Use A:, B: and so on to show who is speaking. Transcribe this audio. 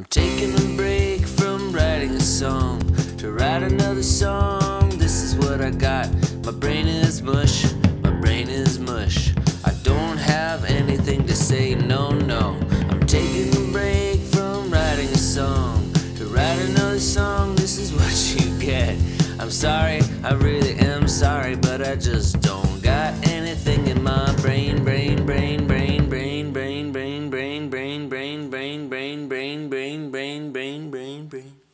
A: I'm taking a break from writing a song to write another song. This is what I got. My brain is mush, my brain is mush. I don't have anything to say, no, no. I'm taking a break from writing a song to write another song. This is what you get. I'm sorry, I really am sorry, but I just brain, brain, brain, brain, brain, brain, brain, brain, brain, brain, brain.